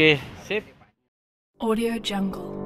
Okay, safe. Audio Jungle.